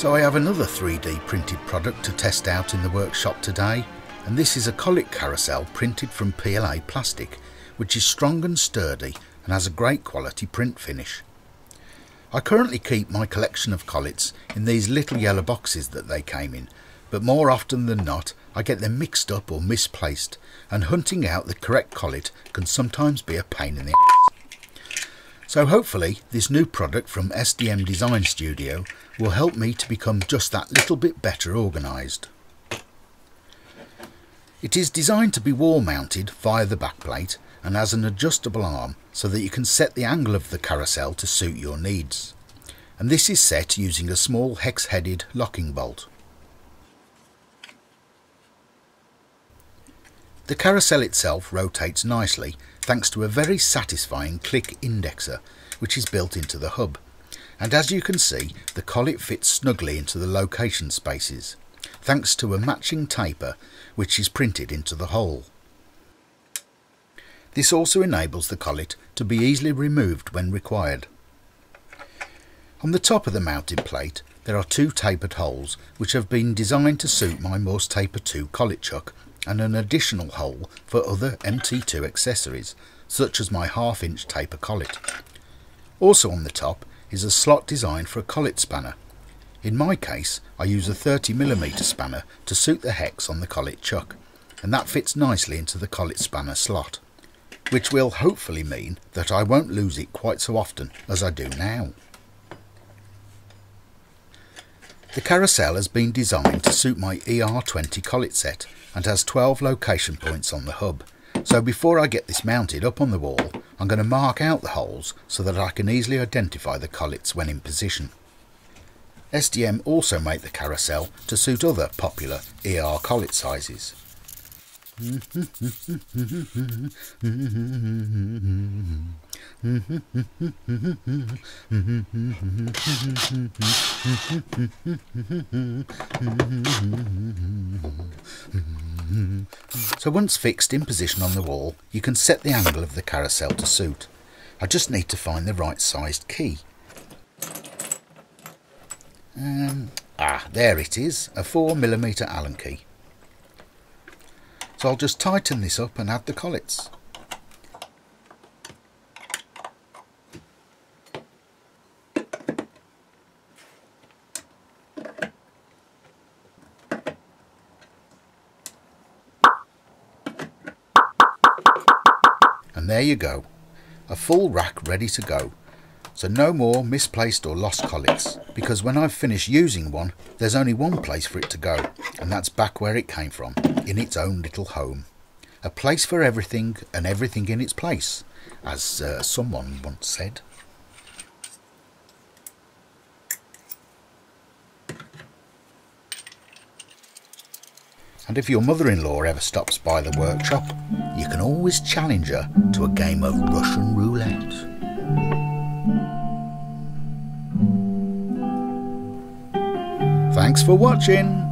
So I have another 3D printed product to test out in the workshop today and this is a collet carousel printed from PLA plastic which is strong and sturdy and has a great quality print finish. I currently keep my collection of collets in these little yellow boxes that they came in but more often than not I get them mixed up or misplaced and hunting out the correct collet can sometimes be a pain in the ass. So hopefully this new product from SDM Design Studio will help me to become just that little bit better organised. It is designed to be wall mounted via the backplate and has an adjustable arm so that you can set the angle of the carousel to suit your needs. And this is set using a small hex-headed locking bolt. The carousel itself rotates nicely thanks to a very satisfying click indexer which is built into the hub. And as you can see, the collet fits snugly into the location spaces, thanks to a matching taper which is printed into the hole. This also enables the collet to be easily removed when required. On the top of the mounted plate there are two tapered holes which have been designed to suit my Morse Taper 2 collet chuck and an additional hole for other MT2 accessories, such as my half inch taper collet. Also on the top is a slot designed for a collet spanner. In my case, I use a 30mm spanner to suit the hex on the collet chuck, and that fits nicely into the collet spanner slot, which will hopefully mean that I won't lose it quite so often as I do now. The carousel has been designed to suit my ER20 collet set and has 12 location points on the hub. So before I get this mounted up on the wall, I'm going to mark out the holes so that I can easily identify the collets when in position. SDM also make the carousel to suit other popular ER collet sizes. So once fixed in position on the wall, you can set the angle of the carousel to suit. I just need to find the right sized key. Um, ah, there it is, a 4mm Allen key. So I'll just tighten this up and add the collets. There you go, a full rack ready to go. So no more misplaced or lost collets, because when I've finished using one, there's only one place for it to go, and that's back where it came from, in its own little home. A place for everything and everything in its place, as uh, someone once said. And if your mother-in-law ever stops by the workshop, you can always challenge her to a game of Russian roulette. Thanks for watching.